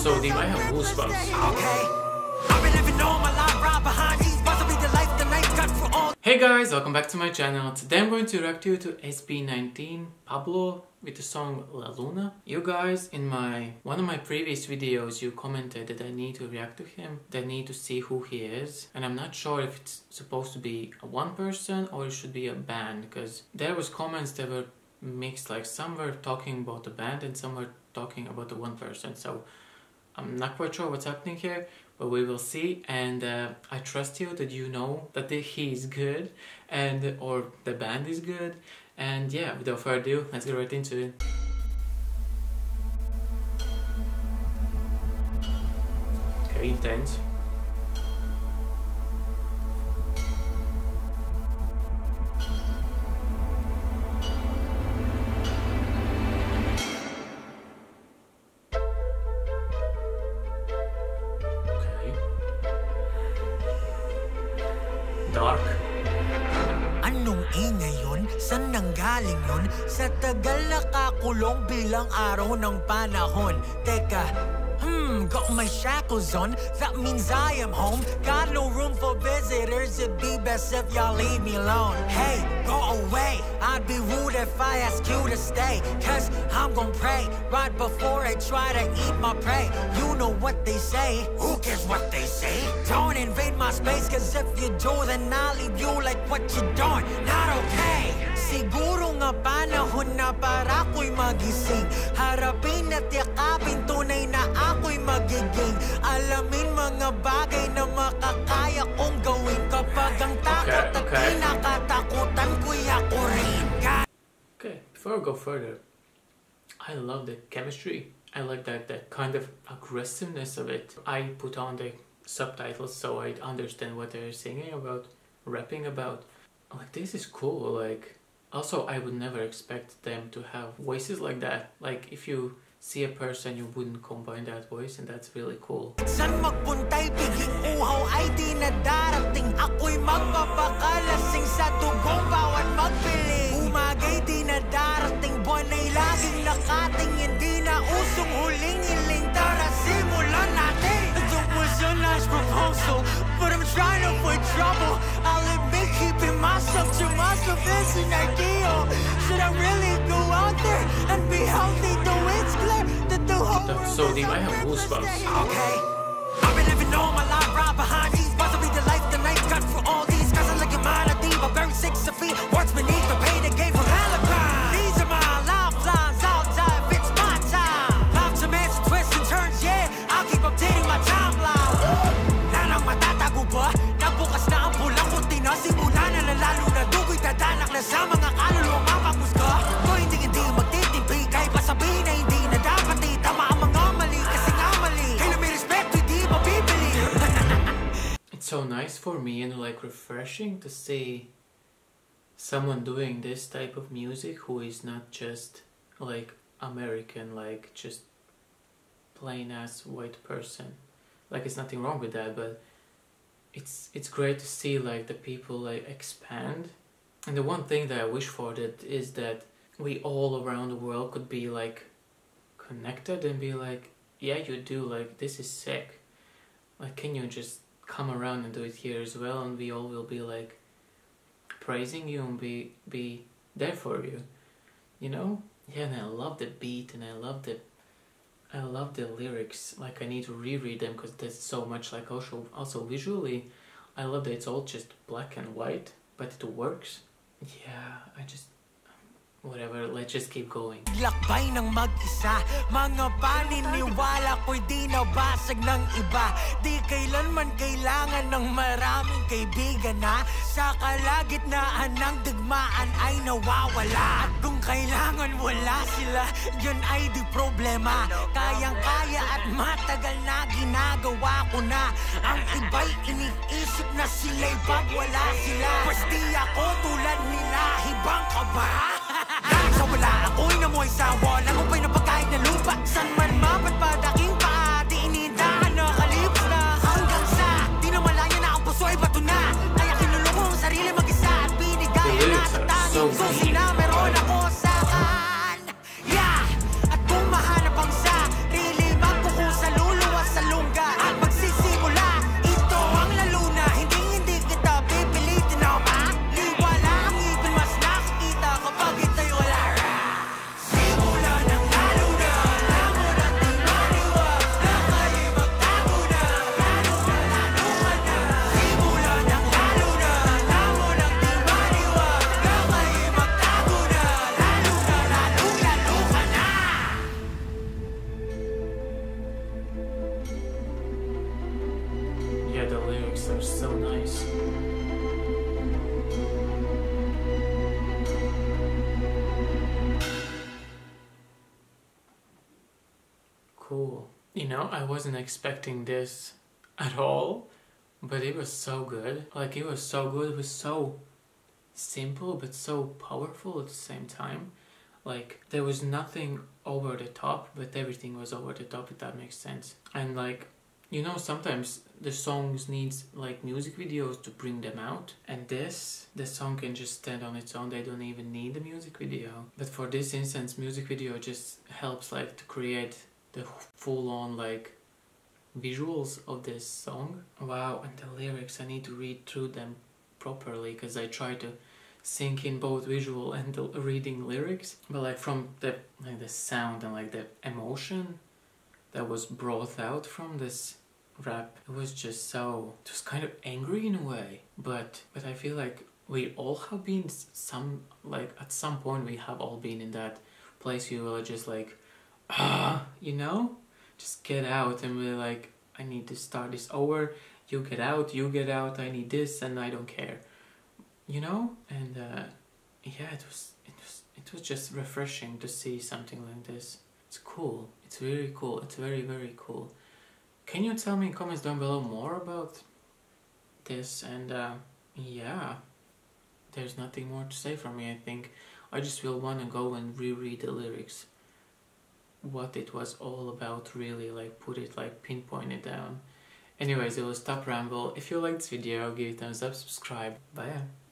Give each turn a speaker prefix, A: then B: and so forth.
A: so deep. I have goosebumps.
B: Okay. I've been living all my life right behind these bars. I'll be the life the night got for all.
A: Hey guys, welcome back to my channel. Today I'm going to react you to SB19 Pablo with the song La Luna. You guys, in my one of my previous videos, you commented that I need to react to him, that I need to see who he is, and I'm not sure if it's supposed to be a one person or it should be a band, because there was comments that were mixed, like some were talking about the band and some were talking about the one person. So I'm not quite sure what's happening here, but we will see. And uh, I trust you that you know that the, he is good, and or the band is good. And yeah, without further ado, let's get right into it. Okay, intense.
B: San nanggaling yun? Sa tagal nakakulong bilang araw ng panahon. Teka, hmm, got my shackles on. That means I am home. Got no room for visitors. It'd be best if y'all leave me alone. Hey, go away. I'd be rude if I ask you to stay. Cause I'm gon' pray Right before I try to eat my prey. You know what they say. Who cares what they say? Don't invade my space. Cause if you do then I'll leave you like what you're doing Not okay Siguro nga panahon na para magising Harapin at yakapin tunay na ako'y magiging Alamin mga bagay na makakaya kong gawin Kapag ang takot at
A: okay.
B: kinakatakutan ko'y ako rin
A: Okay, before I go further, I love the chemistry. I like that that kind of aggressiveness of it. I put on the subtitles so I understand what they're singing about, rapping about. Like this is cool. Like also, I would never expect them to have voices like that. Like if you see a person, you wouldn't combine that voice, and that's really cool.
B: I'm trying to avoid trouble. I'll admit keeping myself to myself is an ideal the
A: so deep. I have goosebumps.
B: Okay. I've been living all my life right behind these bars. The life the night got for all these guys. I look at mine, I think I'm very six feet. What's beneath
A: nice for me and like refreshing to see someone doing this type of music who is not just like American, like just plain ass white person. Like it's nothing wrong with that, but it's it's great to see like the people like expand. And the one thing that I wish for that is that we all around the world could be like connected and be like, yeah, you do like this is sick. Like, can you just come around and do it here as well, and we all will be like praising you and be be there for you, you know? Yeah, and I love the beat, and I love the I love the lyrics. Like, I need to reread them because there's so much. Like, also also visually, I love that it's all just black and white, but it works. Yeah, I just whatever. Let's just keep going.
B: Lakbay ng mag-isa Mga paniniwala ko'y di nabasag ng iba Di kailanman kailangan ng maraming kaibigan na Sa kalagitnaan ng digmaan ay nawawala At kung kailangan wala sila, yun ay di problema Kayang-kaya at matagal na ginagawa ko na Ang iba'y iniisip na sila'y pag wala sila Pwes di ako tulad nila, hibang ka ba? Sa wala wall Ang upay na lupa? San man mapatpad aking paa Di inidahan na kalipos na. Hanggang sa Di na malaya na ang puso ay bato na. Kaya kinulong ko ang sarili mag-isa At binigay na sa tanging
A: so
B: susi are so nice. Cool.
A: You know, I wasn't expecting this at all, but it was so good. Like, it was so good, it was so simple, but so powerful at the same time. Like, there was nothing over the top, but everything was over the top, if that makes sense. And like, you know, sometimes the songs needs like music videos to bring them out and this the song can just stand on its own. They don't even need a music video. But for this instance music video just helps like to create the full-on like visuals of this song. Wow and the lyrics i need to read through them properly because i try to sink in both visual and the reading lyrics. But like from the like the sound and like the emotion that was brought out from this rap it was just so just kind of angry in a way. But but i feel like we all have been some like at some point we have all been in that place you are just like ah you know? Just get out and be like i need to start this over. You get out you get out. I need this and i don't care. You know? And uh, yeah it was it was it was just refreshing to see something like this. It's cool. It's very cool. It's very very cool can you tell me in comments down below more about this? And uh, yeah there's nothing more to say from me I think. I just will want to go and reread the lyrics. What it was all about really like put it like pinpoint it down. Anyways it was stop ramble. If you liked this video give it a thumbs up subscribe. Bye